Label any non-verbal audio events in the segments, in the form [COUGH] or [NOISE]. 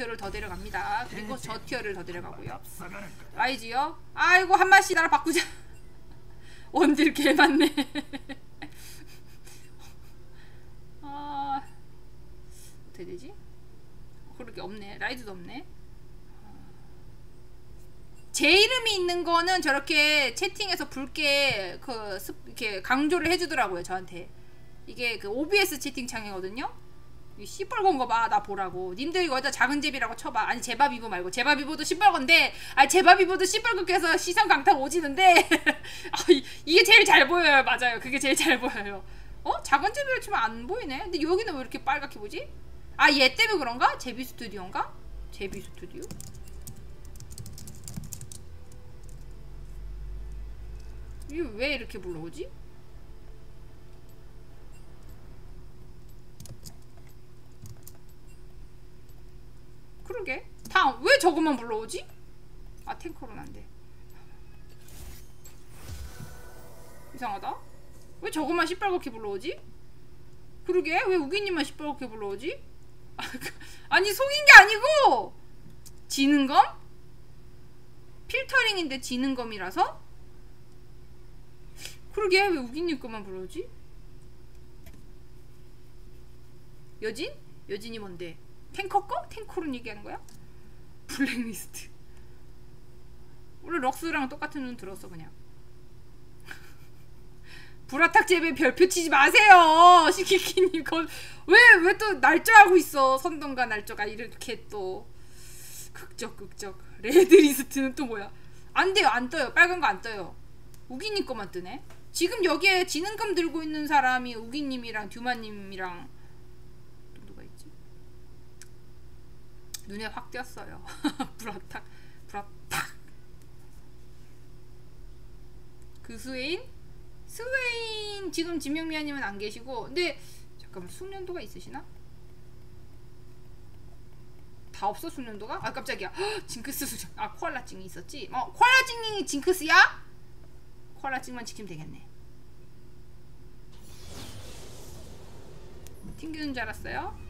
티어를 더 데려갑니다. 그리고 저 티어를 더 데려가고요. 라이즈요. 아이고 한 마씩 나라 바꾸자. [LAUGHS] 원딜 개 많네. [LAUGHS] 아 어떻게 되지? 그렇게 없네. 라이즈도 없네. 제 이름이 있는 거는 저렇게 채팅에서 붉게 그 습- 이렇게 강조를 해주더라고요 저한테 이게 그 OBS 채팅창이거든요. 이 시뻘건 거 봐, 나 보라고. 님들 이거 다 작은 제비라고 쳐봐. 아니 제바비보 말고 제바비보도 시뻘건데, 아니 제바비보도 시뻘겋게 해서 시선 강타 오지는데, [LAUGHS] 아, 이- 이게 제일 잘 보여요, 맞아요. 그게 제일 잘 보여요. 어? 작은 제비를 치면 안 보이네. 근데 여기는 왜 이렇게 빨갛게 보지? 아, 얘 때문에 그런가? 제비 스튜디오인가? 제비 스튜디오? 이게 왜 이렇게 불러오지? 그러게 다왜 저것만 불러오지? 아 탱커로는 안돼 이상하다 왜 저것만 시뻘겋게 불러오지? 그러게 왜 우기님만 시뻘겋게 불러오지? [LAUGHS] 아니 속인 게 아니고 지능검? 필터링인데 지능검이라서? 그러게 왜 우기님 것만 불러오지? 여진? 여진이 뭔데? 탱커 거? 탱커로 얘기하는 거야? 블랙리스트. 원래 럭스랑 똑같은 눈 들었어 그냥. [LAUGHS] 불화탁 재배 별표 치지 마세요! [LAUGHS] 시키키님 왜왜 또 날짜하고 있어? 선동과 날짜가 이렇게 또. 극적 극적. 레드리스트는 또 뭐야? 안 돼요 안 떠요. 빨간 거 안 떠요. 우기님 거만 뜨네. 지금 여기에 지능금 들고 있는 사람이 우기님이랑 듀마님이랑 또 누가 있지 눈에 확 띄었어요 [LAUGHS] 불화탁 불화탁 그 스웨인 스웨인 지금 진명미아님은 안 계시고 근데 잠깐만 숙련도가 있으시나? 다 없어 숙련도가? 아 깜짝이야 헉, [GASPS] 징크스 수정 아 코알라 찡이 있었지? 어 코알라 찡이 징크스야? 코알라 찡만 지키면 되겠네 튕기는 줄 알았어요?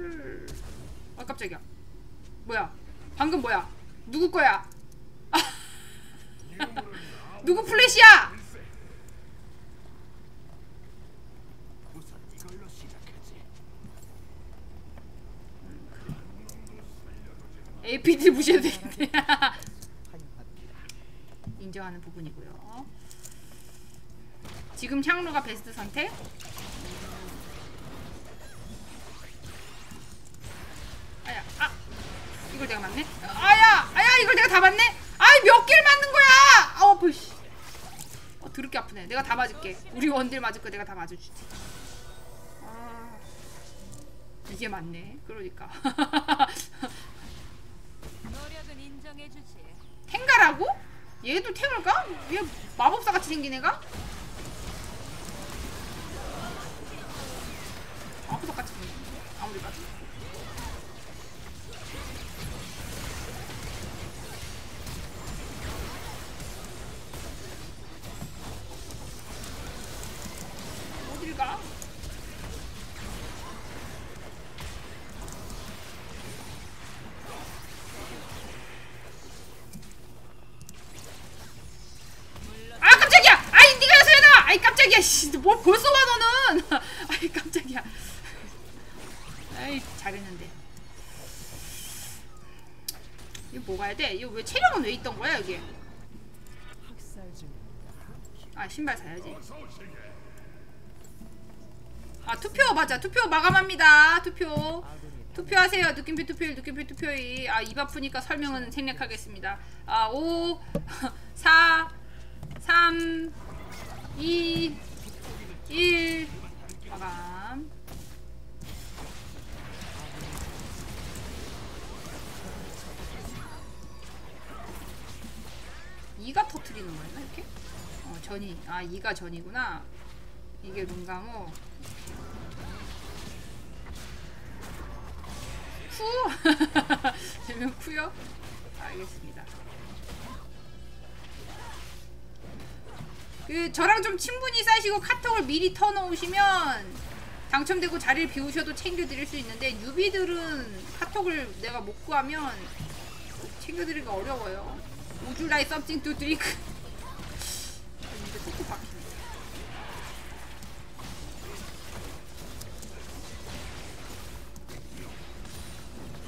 이거를 아 깜짝이야. 뭐야? 방금 뭐야? 누구 거야? [LAUGHS] 누구 플래시야. APD 무시해도 되겠네. [LAUGHS] 인정하는 부분이고요. 지금 향로가 베스트 선택 이걸 내가 맞네? 아야 아야 이걸 내가 다 맞네? 아이 몇 개를 맞는 거야? 아우 불씨. 어 드럽게 아프네. 내가 다 맞을게. 우리 원딜 맞을 거 내가 다 맞아주지. 아 이게 맞네. 그러니까. 탱가라고? 얘도 탱을까? 얘 마법사 같이 생긴 애가? 마법사 같이 생긴 씨, 뭘 벌써 와 너는! [LAUGHS] 아이 깜짝이야! 아이 잘했는데. 이거 뭐 가야 돼? 이거 왜 체력은 왜 있던 거야 여기? 아 신발 사야지. 아 투표 맞아 투표 마감합니다 투표 투표하세요 느낌표 투표일 느낌표 투표일 아입 아프니까 설명은 생략하겠습니다 아 5 4 3 2 1 마감. 이가 터트리는 거였나 이렇게? 어 전이. 아 이가 전이구나. 이게 룬가모. 쿠 되면 쿠요? 알겠습니다 그 저랑 좀 친분이 쌓이시고 카톡을 미리 터놓으시면 당첨되고 자리를 비우셔도 챙겨드릴 수 있는데 뉴비들은 카톡을 내가 못 구하면 챙겨드리기가 어려워요. You like something to drink? 이제 톡톡 박히네.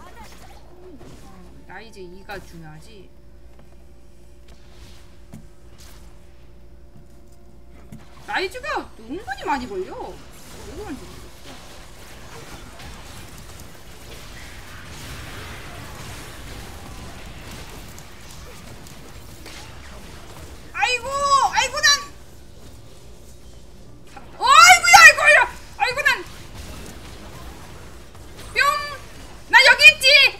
어, 라이즈 2가 중요하지. 라이즈가 은근히 많이 걸려. 왜 그런지 모르겠어. 아이고, 아이고 난. 어, 아이고야, 아이고야, 아이고 난. 뿅, 나 여기 있지.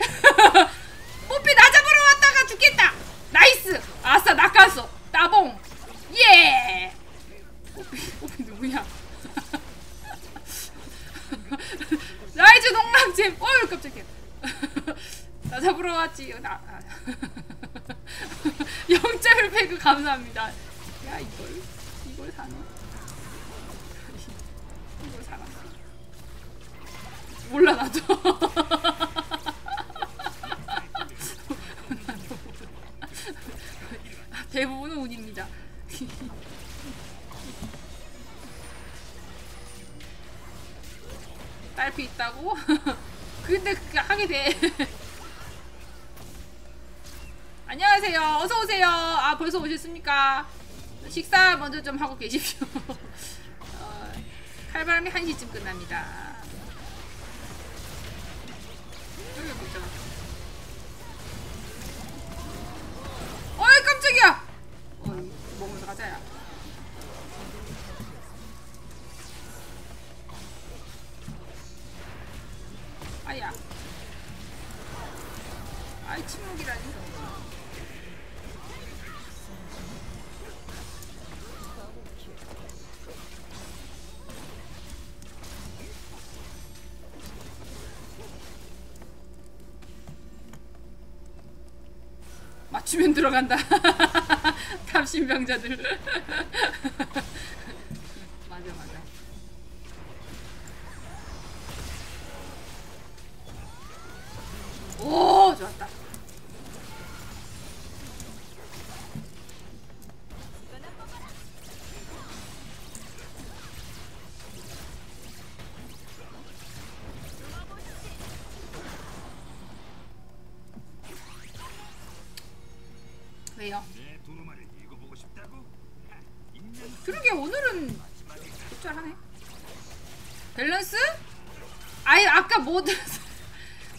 뽀삐 나 잡으러 왔다가 죽겠다. nice, 아싸 낚았어. 따봉, 예. 뽀삐, 뽀삐 누구야? 라이즈 농락잼. 어휴 깜짝이야. 나 잡으러 왔지. 나. 아. 0.1 페이커 감사합니다. 야 이걸 이걸 사네. [LAUGHS] 이걸 사라. 몰라 나도. [LAUGHS] 대부분은 운입니다. [LAUGHS] 딸피 있다고? 근데 그게 하게 돼. 안녕하세요. 어서 오세요. 아 벌써 오셨습니까? 식사 먼저 좀 하고 계십시오. [LAUGHS] 어, 칼바람이 1시쯤 끝납니다. 맞추면 들어간다. [LAUGHS] 탑신병자들. [LAUGHS] 왜요? 그러게 오늘은 적절하네. 밸런스? 아니 아까 모든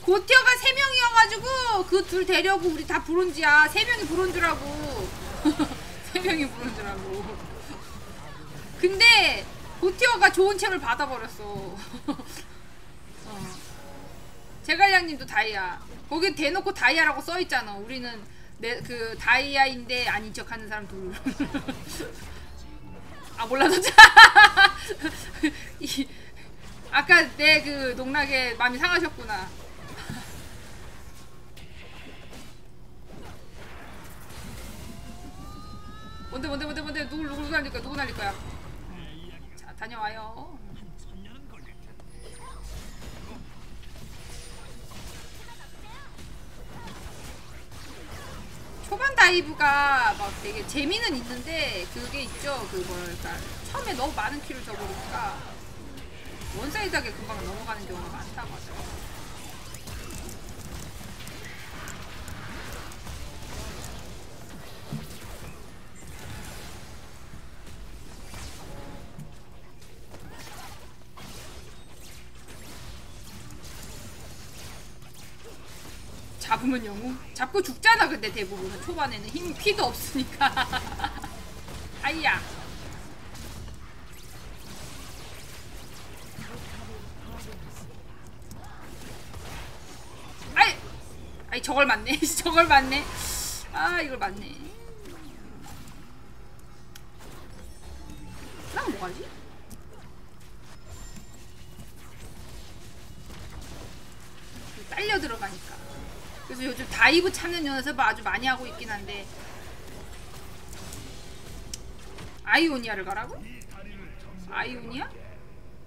고티어가 3명이어가지고 그 둘 데려고 우리 다 브론즈야 3명이 브론즈라고 [LAUGHS] 3명이 브론즈라고 [LAUGHS] 근데 고티어가 좋은 챔을 받아버렸어 [LAUGHS] 어. 제갈량님도 다이아 거기 대놓고 다이아라고 써있잖아 우리는 내, 그 다이아인데 아닌 척 하는 사람 둘 [LAUGHS] 아 몰라서 [LAUGHS] 이- 아까 내 그 농락에 마음이 상하셨구나. 뭔데 뭔데 뭔데 뭔데 누구 누구 날릴 거야 누구 날릴 거야? 자 다녀와요. 초반 dive가 막 되게 재미는 있는데 그게 있죠. 그 뭐랄까 처음에 너무 많은 kill을 줘버리니까 one-side하게 금방 넘어가는 경우가 많다고 하더 잡고 죽잖아 근데 대부분은 초반에는 힘 피도 없으니까. [LAUGHS] 아이야. 아이 아이 저걸 맞네. [LAUGHS] 저걸 맞네. 아 이걸 맞네. 난 뭐하지? dive 찾는 연습을 아주 많이 하고 있긴 한데 아이오니아를 가라고? 아이오니아?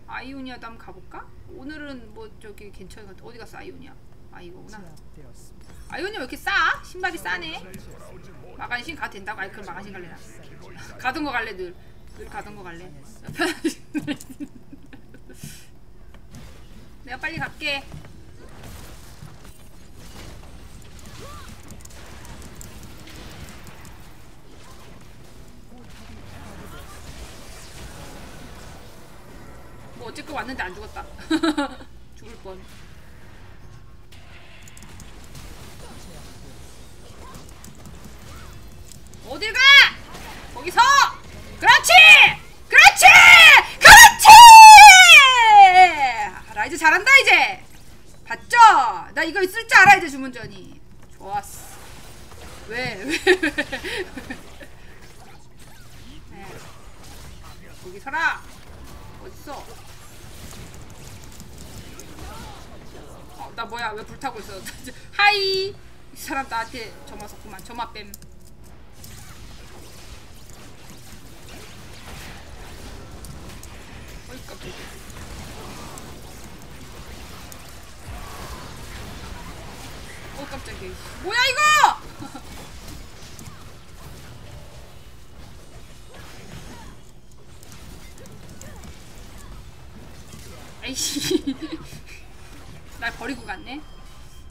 아이오니아도 한번 가볼까? 오늘은 뭐 저기 괜찮은 것 같아. 어디 갔어 아이오니아? 아 이거구나. 아이오니아 왜 이렇게 싸? 신발이 싸네. 마관신 가도 된다고? 아이 그럼 마관신 갈래 나. [LAUGHS] 가던 거 갈래 늘. 늘 가던 거 갈래. [LAUGHS] 내가 빨리 갈게. 뭐 어쨌건 왔는데 안 죽었다. [LAUGHS] 죽을 뻔. 어딜 가? 거기서! 그렇지! 그렇지! 그렇지! 라이즈 잘한다 이제. 봤죠? 나 이거 있을 줄 알아 이제 주문전이. 좋았어. 왜? 왜? 왜? 네. 거기 서라. 어딨어? 어, 나 뭐야? 왜 불타고 있어? [LAUGHS] 하이! 이 사람 나한테 점화 섰구만. 점화 뺨. 어이 깜짝이야. 어 깜짝이야. 뭐야 이거? [LAUGHS] 아이씨. 날 버리고 갔네.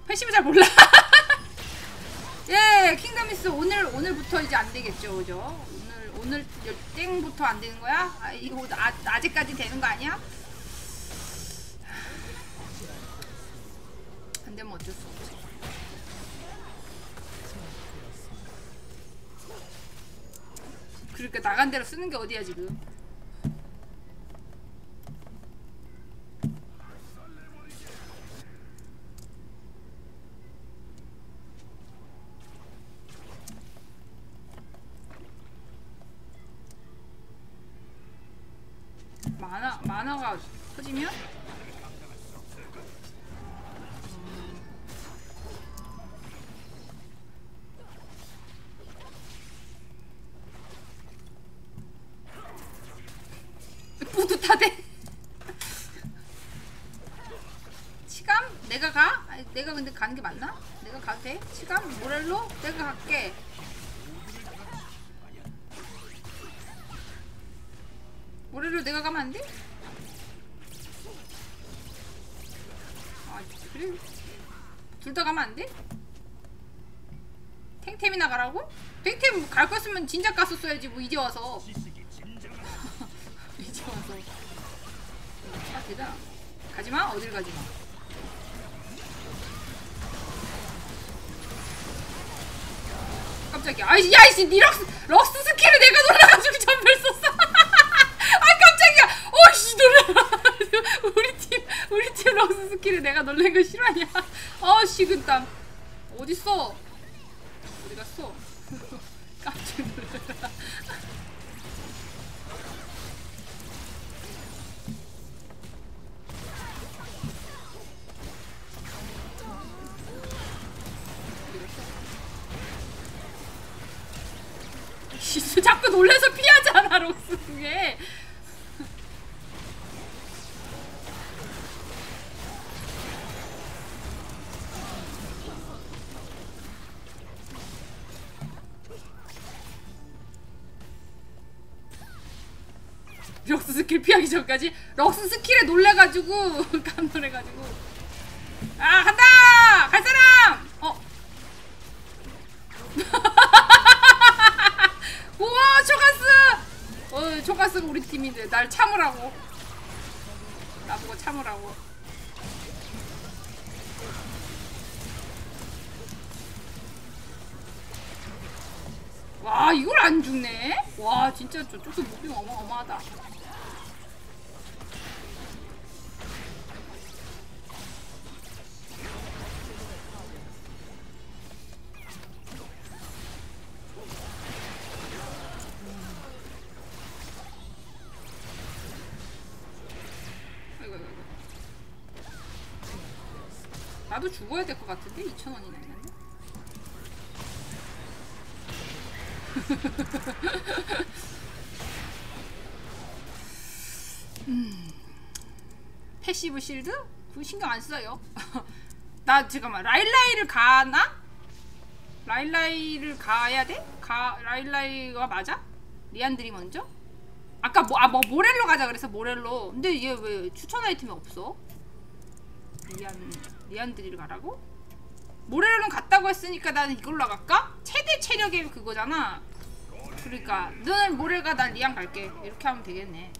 passive 잘 몰라. [LAUGHS] 예, 킹덤미스 오늘 오늘부터 이제 안 되겠죠, 그죠? 오늘 오늘 땡부터 안 되는 거야? 아 이거 아, 아직까지 되는 거 아니야? 안 되면 어쩔 수 없지. 그러니까 나간 대로 쓰는 게 어디야 지금? 만화 만화가 터지면 뿌듯하대. 치감? 내가 가? 아니, 내가 근데 가는 게 맞나? 내가 가도 돼? 치감? 모렐로? 모렐로 내가 가면 안 돼? 아 그래? 둘 다 가면 안 돼? 탱템이나 가라고? 탱템 갈 거였으면 진작 갔었어야지 뭐 이제 와서 [LAUGHS] 이제 와서 아 되잖아 가지마 어딜 가지마 깜짝이야 아이씨 야이씨 니 럭스, 럭스 skill을 내가 놀라가지고 점멸 썼어 아 깜짝이야 어이씨 놀라 [LAUGHS] 우리 팀 우리 팀 럭스 skill을 내가 놀란 거 실화냐? 어 식은땀. 어딨어? 어디 갔어? [LAUGHS] 깜짝 [LAUGHS] 씨, 자꾸 놀래서 피하잖아 럭스. 그게 스 스킬 피하기 전까지 럭스 스킬에 놀래가지고 [LAUGHS] 깜놀해가지고. 아 간다! 갈 사람! 어? [LAUGHS] 우와 초가스! 어 초가스가 우리 팀인데 날 참으라고. 나보고 참으라고. 와 이걸 안 죽네? 와 진짜 저쪽도 무빙 어마어마하다 나도 죽어야 될 것 같은데 2,000원이나 있는데 [LAUGHS] passive shield? 그거 신경 안 써요. [LAUGHS] 나 잠깐만 라일라이를 가나? 라일라이를 가야 돼? 가 라일라이가 맞아? 리안드리 먼저? 아까 뭐 아 뭐 모렐로 가자 그래서 모렐로. 근데 이게 왜 추천 아이템이 없어? 리안 리안드리를 가라고? 모렐로는 갔다고 했으니까 나는 이걸로 갈까? 최대 체력의 그거잖아. 그러니까 너는 모렐가 난 리안 갈게. 이렇게 하면 되겠네.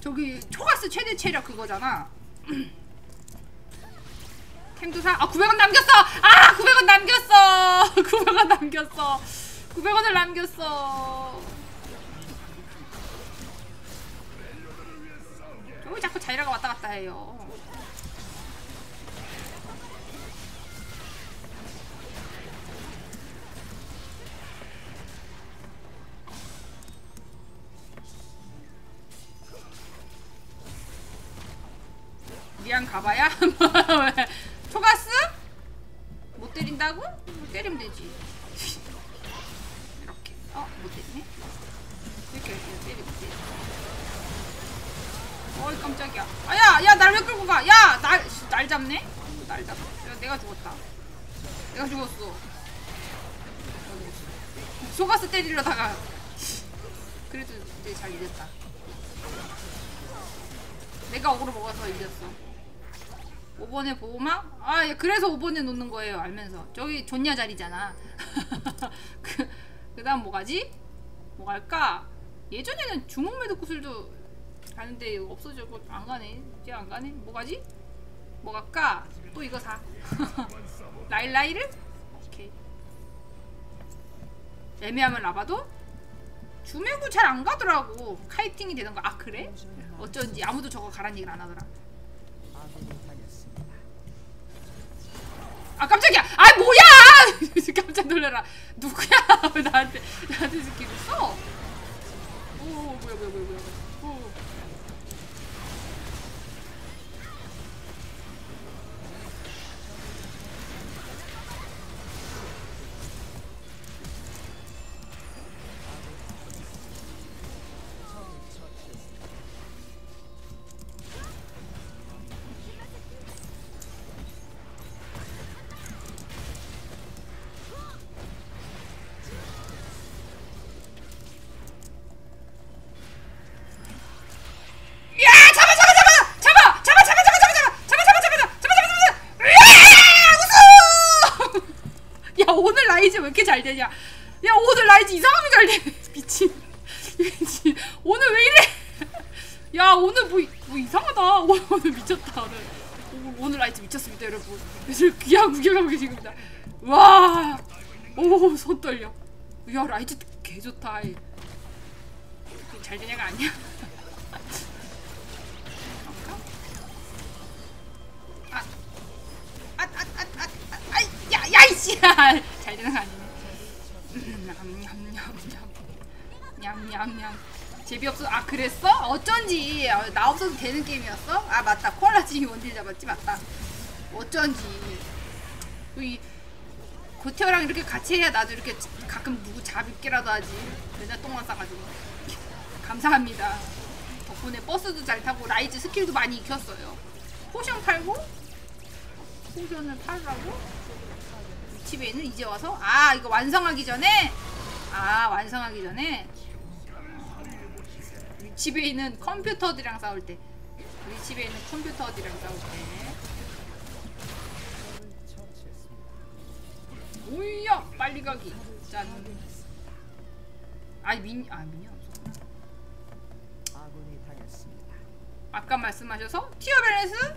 저기 초가스 최대 체력 그거잖아. [CLEARS THROAT] 캠두사 아 900원 남겼어. 아 900원 남겼어. [LAUGHS] 900원 남겼어. 900원을 남겼어. 저기 자꾸 자이라가 왔다 갔다 해요. 미안 가봐야? [LAUGHS] 왜? 초가스? 못 때린다고? 때리면 되지. 5번에 보호막? 아, 예, 그래서 5번에 놓는 거예요, 알면서. 저기 존냐 자리잖아. [LAUGHS] 그, 그 다음 뭐 가지? 뭐 갈까? 예전에는 주먹 매듭 구슬도 가는데 이거 없어지고 안 가네. 이제 안 가네. 뭐 가지? 뭐 갈까? 또 이거 사. [LAUGHS] 라일라이를? 오케이. 애매하면 라바도? 주매구 잘 안 가더라고. 카이팅이 되는 거. 아, 그래? 어쩐지 아무도 저거 가란 얘기를 안 하더라. 아 깜짝이야! 아 뭐야! [LAUGHS] 깜짝 놀래라. 누구야? 왜 [LAUGHS] 나한테 나한테 스킬을 써? 오 뭐야 뭐야 뭐야 뭐야. 오. 라이즈 왜 이렇게 잘 되냐? 야 오늘 라이즈 이상하게 잘 돼. [LAUGHS] 미친. 미친. 오늘 왜 이래? [LAUGHS] 야 오늘 뭐, 뭐 이상하다. [LAUGHS] 오늘, 미쳤다 오늘. 오, 오늘 라이즈 미쳤습니다 여러분. 요즘 귀한 구경하고 계십니다. 와오손 떨려. 야 라이즈 개 좋다. 이. 잘 되냐가 아니야? 아, 아, 아, 아, 아, 아, 야, 야, 이씨, 잘 되는 거. 냠냠냠냠, 냠냠냠. 재미없어. 아, 그랬어? 어쩐지 아, 나 없어도 되는 게임이었어? 아, 맞다. 코알라 지이 원딜 잡았지, 맞다. 어쩐지. 이 고태어랑 이렇게 같이 해야 나도 이렇게 가끔 누구 잡기라도 하지. 맨날 똥만 싸가지고. 감사합니다. 덕분에 버스도 잘 타고 라이즈 스킬도 많이 익혔어요. potion 팔고 potion을 팔라고? 집에는 이제 와서? 아 이거 완성하기 전에? 아 완성하기 전에? 우리 집에 있는 컴퓨터들이랑 싸울 때 우리 집에 있는 컴퓨터들이랑 싸울 때 오야 빨리 가기 짠 아니 민.. 아 미니 없었구나. 아까 말씀하셔서 티어 밸런스.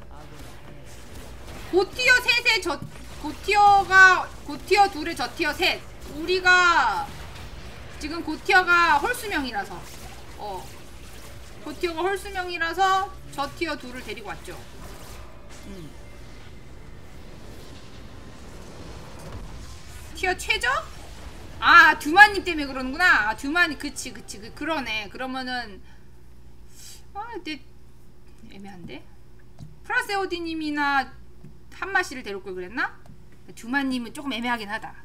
고티어 셋에 저 고티어가 고티어 둘에 저티어 셋 우리가 지금 고티어가 홀수명이라서 어 고티어가 홀수명이라서 저티어 둘을 데리고 왔죠 음. 티어 최저? 아 두마님 때문에 그러는구나 아 두마님 그치 그치 그, 그러네 그러면은 아 근데 애매한데 프라세오디님이나 한마씨를 걸 그랬나? 두마님은 조금 애매하긴 하다.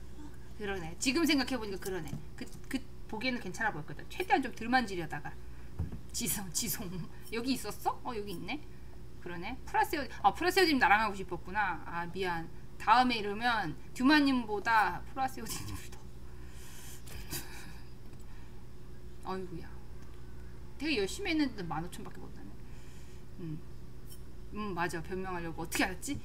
그러네. 지금 생각해보니까 그러네. 그, 그 보기에는 괜찮아 보였거든. 최대한 좀 덜 만지려다가. 지성 지송 [LAUGHS] 여기 있었어? 어 여기 있네. 그러네. 프라세오 아 프라세오님 나랑 하고 싶었구나. 아 미안. 다음에 이러면 듀마님보다 프라세오님이 더. [LAUGHS] 어이구야. 되게 열심히 했는데 15,000밖에 못 나네. 음. 음 맞아 변명하려고 어떻게 알았지?